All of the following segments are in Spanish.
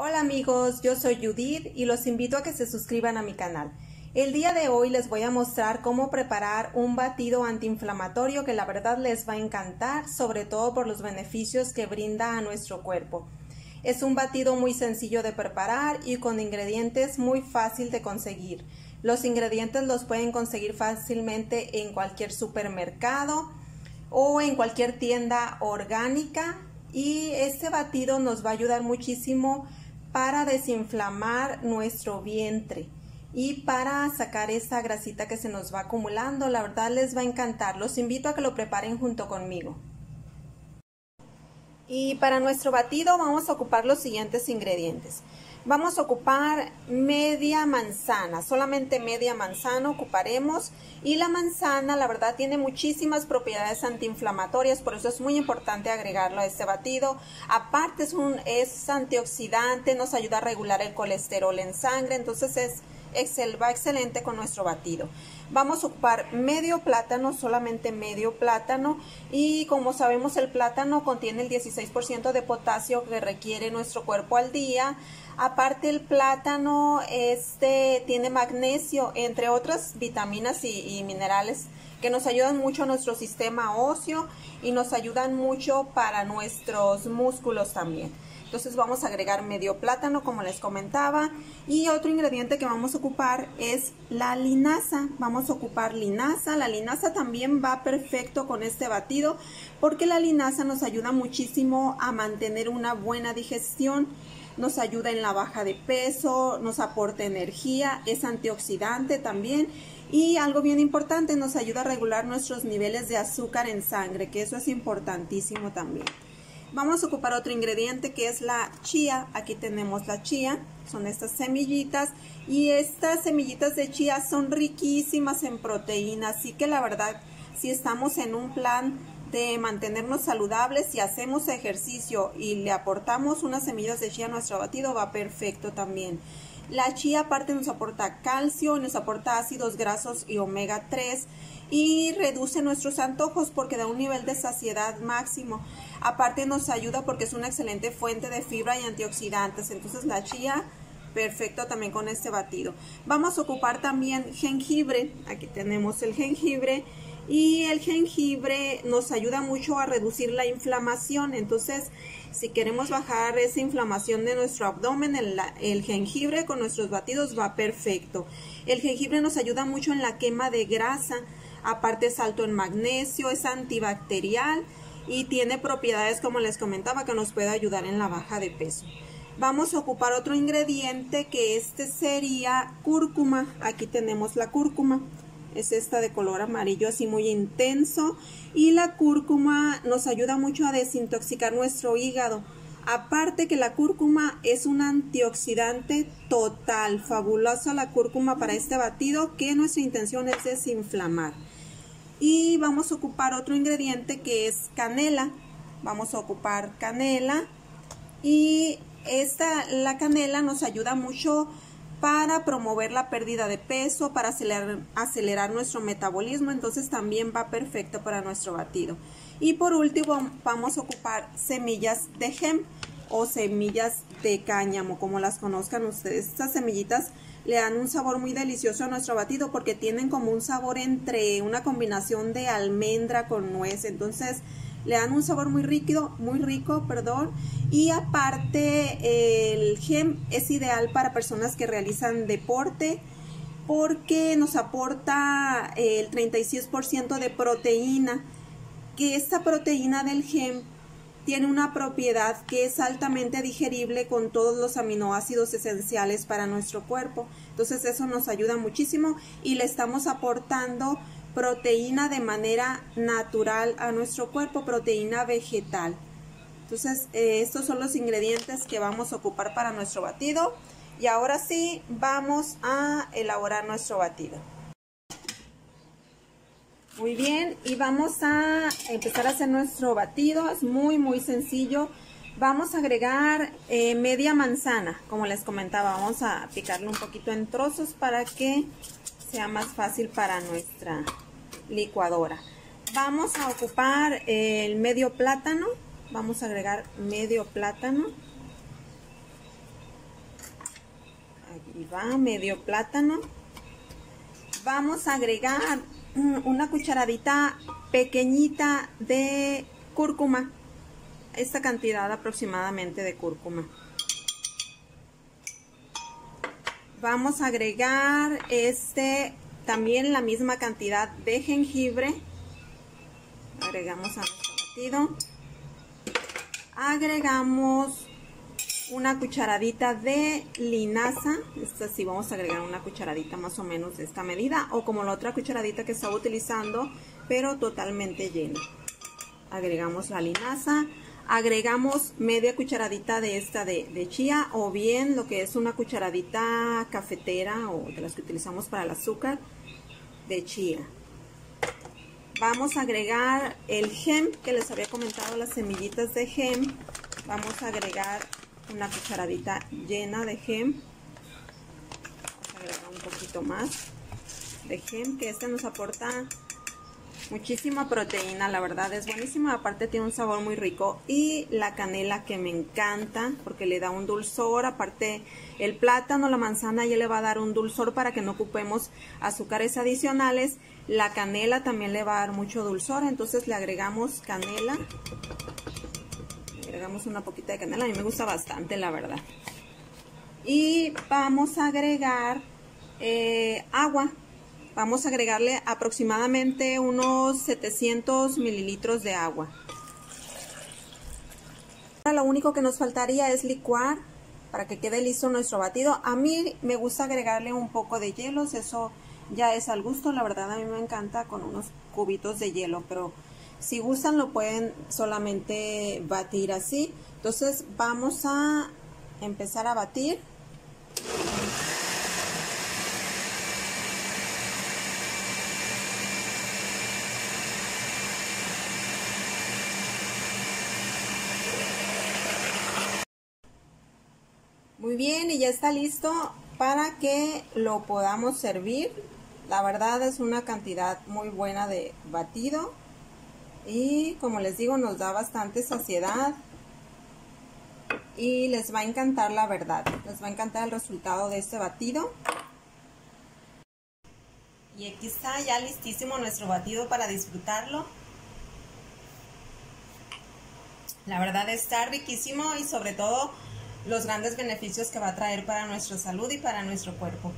Hola amigos, yo soy Judith y los invito a que se suscriban a mi canal. El día de hoy les voy a mostrar cómo preparar un batido antiinflamatorio que la verdad les va a encantar, sobre todo por los beneficios que brinda a nuestro cuerpo. Es un batido muy sencillo de preparar y con ingredientes muy fácil de conseguir. Los ingredientes los pueden conseguir fácilmente en cualquier supermercado o en cualquier tienda orgánica y este batido nos va a ayudar muchísimo para desinflamar nuestro vientre y para sacar esa grasita que se nos va acumulando. La verdad les va a encantar. Los invito a que lo preparen junto conmigo. Y para nuestro batido vamos a ocupar los siguientes ingredientes. Vamos a ocupar media manzana, solamente media manzana ocuparemos y la manzana la verdad tiene muchísimas propiedades antiinflamatorias, por eso es muy importante agregarlo a este batido. Aparte es un es antioxidante, nos ayuda a regular el colesterol en sangre, entonces es excel, va excelente con nuestro batido. Vamos a ocupar medio plátano, solamente medio plátano y como sabemos el plátano contiene el 16% de potasio que requiere nuestro cuerpo al día. Aparte el plátano este tiene magnesio, entre otras vitaminas y, y minerales que nos ayudan mucho a nuestro sistema óseo y nos ayudan mucho para nuestros músculos también. Entonces vamos a agregar medio plátano como les comentaba y otro ingrediente que vamos a ocupar es la linaza. Vamos a ocupar linaza. La linaza también va perfecto con este batido porque la linaza nos ayuda muchísimo a mantener una buena digestión nos ayuda en la baja de peso, nos aporta energía, es antioxidante también y algo bien importante, nos ayuda a regular nuestros niveles de azúcar en sangre, que eso es importantísimo también. Vamos a ocupar otro ingrediente que es la chía. Aquí tenemos la chía, son estas semillitas. Y estas semillitas de chía son riquísimas en proteína, así que la verdad, si estamos en un plan de mantenernos saludables, si hacemos ejercicio y le aportamos unas semillas de chía a nuestro batido, va perfecto también. La chía aparte nos aporta calcio, nos aporta ácidos grasos y omega 3 y reduce nuestros antojos porque da un nivel de saciedad máximo. Aparte nos ayuda porque es una excelente fuente de fibra y antioxidantes. Entonces la chía perfecto también con este batido. Vamos a ocupar también jengibre. Aquí tenemos el jengibre y el jengibre nos ayuda mucho a reducir la inflamación. Entonces, si queremos bajar esa inflamación de nuestro abdomen, el, jengibre con nuestros batidos va perfecto. El jengibre nos ayuda mucho en la quema de grasa. Aparte es alto en magnesio, es antibacterial y tiene propiedades como les comentaba que nos puede ayudar en la baja de peso. Vamos a ocupar otro ingrediente que este sería cúrcuma. Aquí tenemos la cúrcuma. Es esta de color amarillo así muy intenso. Y la cúrcuma nos ayuda mucho a desintoxicar nuestro hígado. Aparte que la cúrcuma es un antioxidante total, fabulosa la cúrcuma para este batido que nuestra intención es desinflamar. Y vamos a ocupar otro ingrediente que es canela. Vamos a ocupar canela. Y esta la canela nos ayuda mucho para promover la pérdida de peso, para acelerar, nuestro metabolismo, entonces también va perfecto para nuestro batido. Y por último vamos a ocupar semillas de hemp o semillas de cáñamo, como las conozcan ustedes. Estas semillitas le dan un sabor muy delicioso a nuestro batido porque tienen como un sabor entre una combinación de almendra con nuez, entonces le dan un sabor muy rico, muy rico, perdón, y aparte el gem es ideal para personas que realizan deporte porque nos aporta el 36% de proteína, que esta proteína del gem tiene una propiedad que es altamente digerible con todos los aminoácidos esenciales para nuestro cuerpo. Entonces eso nos ayuda muchísimo y le estamos aportando proteína de manera natural a nuestro cuerpo, proteína vegetal. Entonces eh, estos son los ingredientes que vamos a ocupar para nuestro batido. Y ahora sí, vamos a elaborar nuestro batido. Muy bien, y vamos a empezar a hacer nuestro batido, es muy muy sencillo. Vamos a agregar eh, media manzana, como les comentaba, vamos a picarle un poquito en trozos para que sea más fácil para nuestra licuadora. Vamos a ocupar el medio plátano, vamos a agregar medio plátano. Y va medio plátano. Vamos a agregar una cucharadita pequeñita de cúrcuma. Esta cantidad aproximadamente de cúrcuma. Vamos a agregar este también la misma cantidad de jengibre. Agregamos a nuestro batido. Agregamos una cucharadita de linaza. Esta sí vamos a agregar una cucharadita más o menos de esta medida o como la otra cucharadita que estaba utilizando, pero totalmente llena. Agregamos la linaza. Agregamos media cucharadita de esta de, de chía o bien lo que es una cucharadita cafetera o de las que utilizamos para el azúcar de chía. Vamos a agregar el gem que les había comentado, las semillitas de gem. Vamos a agregar una cucharadita llena de gem. Vamos a agregar un poquito más de gem, que este nos aporta muchísima proteína, la verdad es buenísima, aparte tiene un sabor muy rico. Y la canela que me encanta porque le da un dulzor, aparte el plátano, la manzana ya le va a dar un dulzor para que no ocupemos azúcares adicionales, la canela también le va a dar mucho dulzor, entonces le agregamos canela. Agregamos una poquita de canela, a mí me gusta bastante la verdad. Y vamos a agregar eh, agua. Vamos a agregarle aproximadamente unos 700 mililitros de agua. Ahora lo único que nos faltaría es licuar para que quede listo nuestro batido. A mí me gusta agregarle un poco de hielos, eso ya es al gusto. La verdad a mí me encanta con unos cubitos de hielo, pero si gustan lo pueden solamente batir así. Entonces vamos a empezar a batir. Muy bien, y ya está listo para que lo podamos servir. La verdad es una cantidad muy buena de batido y como les digo nos da bastante saciedad y les va a encantar la verdad, les va a encantar el resultado de este batido. Y aquí está ya listísimo nuestro batido para disfrutarlo. La verdad está riquísimo y sobre todo los grandes beneficios que va a traer para nuestra salud y para nuestro cuerpo.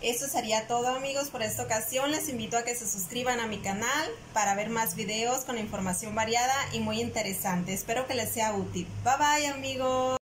Eso sería todo amigos por esta ocasión. Les invito a que se suscriban a mi canal para ver más videos con información variada y muy interesante. Espero que les sea útil. Bye bye amigos.